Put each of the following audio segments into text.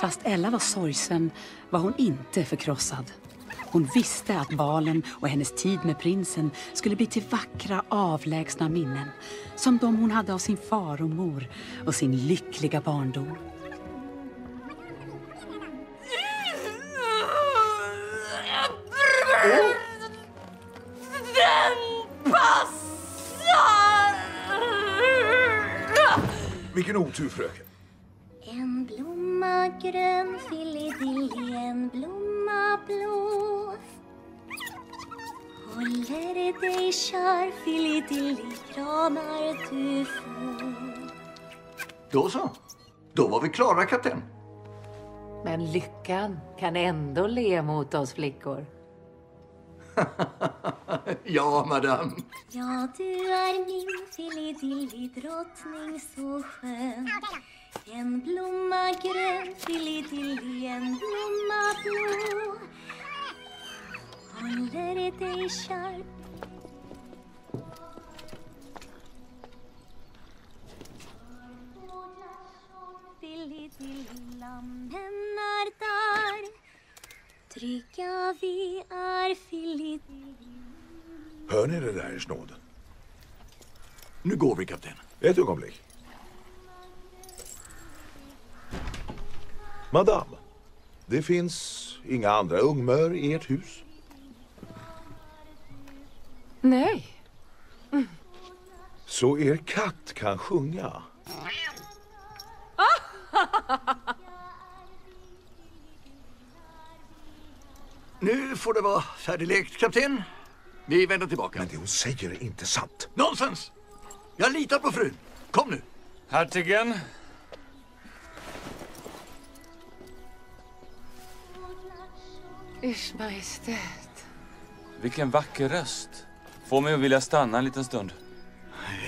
Fast Ella var sorgsen var hon inte förkrossad. Hon visste att balen och hennes tid med prinsen skulle bli till vackra avlägsna minnen. Som de hon hade av sin far och mor och sin lyckliga barndom. Vilken otur fröken. Blomma grön, filidilli, en blomma blå Håller dig kär, filidilli, kramar du får Då så. Då var vi klara, kapten. Men lyckan kan ändå le mot oss flickor. Ja, madame. Ja, du är min filidilli, drottning så skön En blomma grön, filidilli, en blomma blå Håller dig kär lammen är där Trygga vi är filidilli Hör ni det där, Ers nåd? Nu går vi, kapten. Ett ögonblick. Madame, det finns inga andra ungmör i ert hus. Nej. Så er katt kan sjunga. Nu får det vara färdiglekt, kapten. Vi vänder tillbaka. Men det hon säger är inte sant. Nonsens! Jag litar på frun. Kom nu. Hertigen, Ers Majestät. vilken vacker röst. Får mig att vilja stanna en liten stund.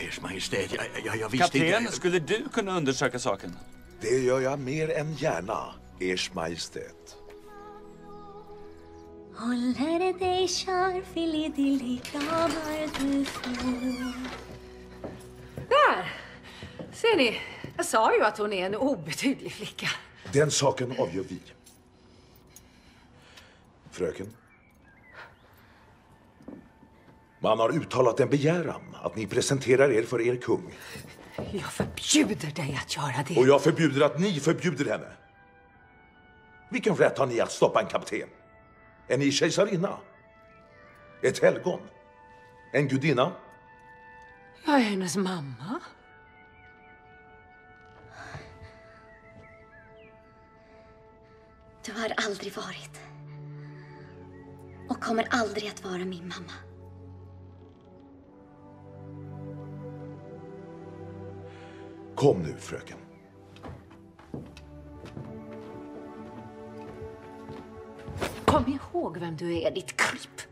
Ers Majestät, jag, jag, jag visste Kapten, inte... skulle du kunna undersöka saken? Det gör jag mer än gärna, Ers Majestät. Håller dig kär, filidilli, kramar du får Där! Ser ni? Jag sa ju att hon är en obetydlig flicka. Den saken avgör vi. Fröken. Man har uttalat en begäran att ni presenterar er för er kung. Jag förbjuder dig att göra det. Och jag förbjuder att ni förbjuder henne. Vilken rätt har ni att stoppa en kapten? Är ni kejsarinna? Ett helgon? En gudinna? Jag är hennes mamma. Du har aldrig varit och kommer aldrig att vara min mamma. Kom nu, fröken. Kom ihåg vem du är, ditt kryp.